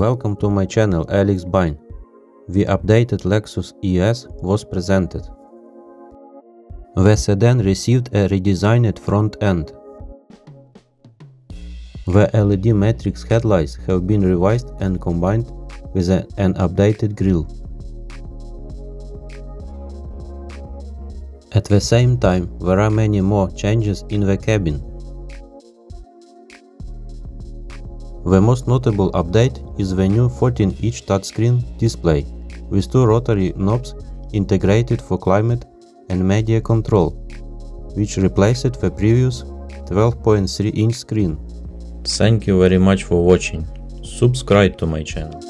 Welcome to my channel Alex Bine. The updated Lexus ES was presented. The sedan received a redesigned front end. The LED matrix headlights have been revised and combined with an updated grille. At the same time, there are many more changes in the cabin. The most notable update is the new 14-inch touchscreen display with two rotary knobs integrated for climate and media control, which replaced the previous 12.3-inch screen. Thank you very much for watching. Subscribe to my channel.